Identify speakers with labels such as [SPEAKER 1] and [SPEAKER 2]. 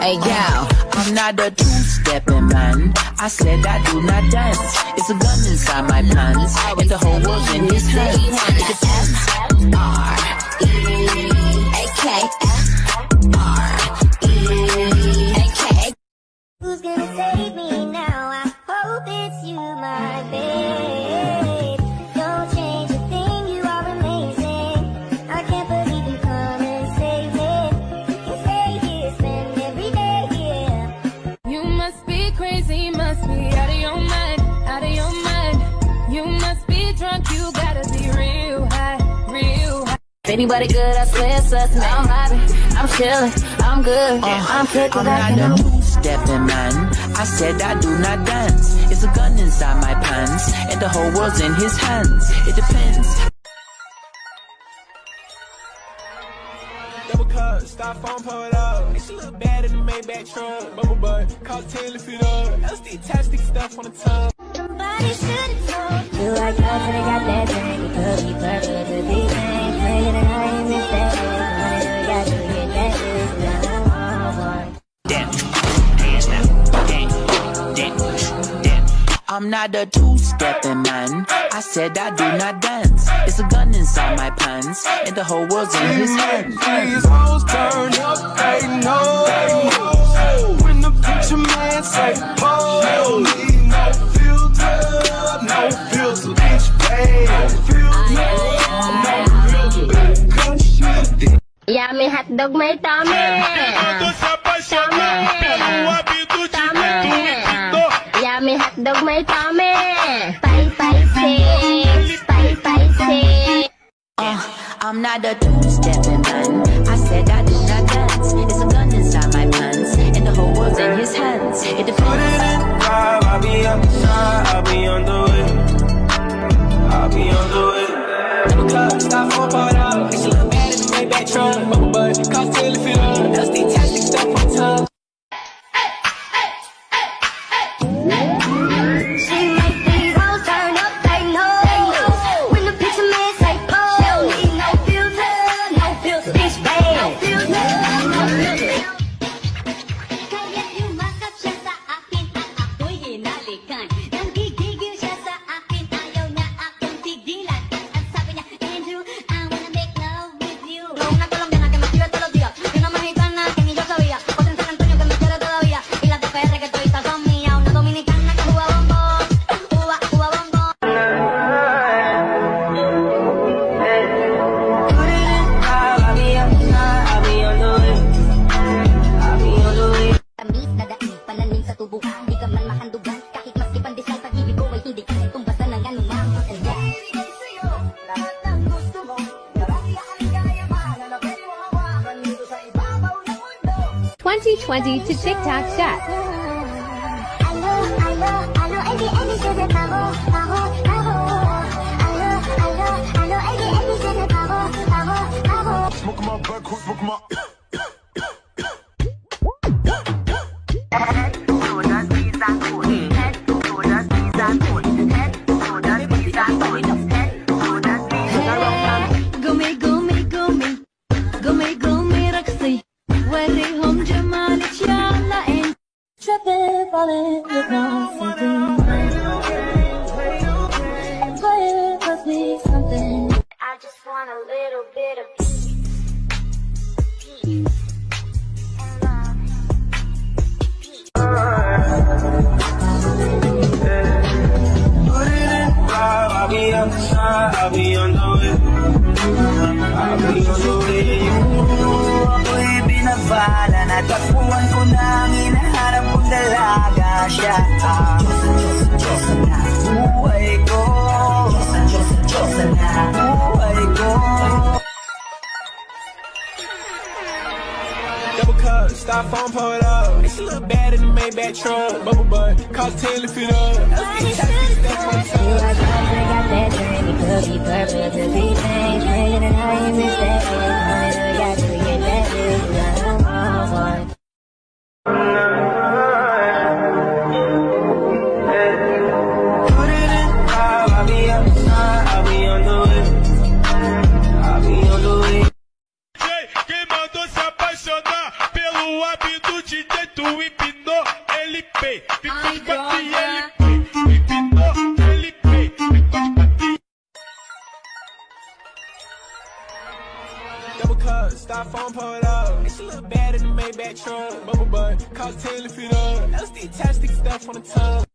[SPEAKER 1] Hey, yo, I'm not a two-stepping man. I said I do not dance. It's a gun inside my pants, and the whole world in his hands. It depends. Anybody good, I swear it's us, man. I'm vibing, I'm chilling, I'm good. Uh, I'm kicking back and I'm two-stepping man. I said I do not dance. It's a gun inside my pants, and the whole world's in his hands. It depends.
[SPEAKER 2] Double cup, stop phone, pull it up. She look bad in the Maybach truck. Bubble butt, cocktail if it up. LSD tastic stuff on the tongue.
[SPEAKER 3] Somebody should've told
[SPEAKER 4] You like us and I got that thing. It could be perfect, could be I'm
[SPEAKER 1] not a two-stepping man. I said I do not dance. It's a gun inside my pants, and the whole world's in his hands.
[SPEAKER 2] These hoes turn up, they know. When the picture man say, oh, no filter, no filter, bitch, bad. No filter, no filter. Gunshot,
[SPEAKER 4] Yummy hotdog may tummy. Yummy hotdog may tummy. Spicy, spicy.
[SPEAKER 1] Uh, I'm not a two-stepping man. I said I do not dance. It's a gun inside my pants, and the whole world's in his hands. It depends.
[SPEAKER 2] Put it in drive, I'll be outside, I'll be on the way. I'll be on the way. Double cup, stop phone, pull it up. She look bad in the Maybach truck. Bubble butt, cocktail if it up. LSD tastic
[SPEAKER 5] 2020 to
[SPEAKER 3] Tic Tac Chat.
[SPEAKER 6] Smoke my smoke my
[SPEAKER 5] وريهم جمالك يا لئن
[SPEAKER 4] Tripping, falling with no something. Play it must be something.
[SPEAKER 3] I just want a little bit of peace Peace And love
[SPEAKER 2] I'll be outside, I'll be on the way. I'll be on the way.
[SPEAKER 7] Ako'y binabala na Takbuhan ko na ang hinahanap kong dalaga siya Diyos, Diyos, Diyos na buhay ko Diyos, Diyos na buhay ko
[SPEAKER 2] Double cup, stop phone, pull it up. She look bad in the Maybach truck. Bubble butt, cocktail if it up. LSD tastic stuff on the
[SPEAKER 4] You
[SPEAKER 2] tongue.
[SPEAKER 4] like us and I got that thing. It could be perfect, could be things. Praying and I ain't miss that
[SPEAKER 8] phone pulled up. And she little bad in the Maybach truck. Bubble butt, cocktail if it up. LSD, tastic stuff on the tongue.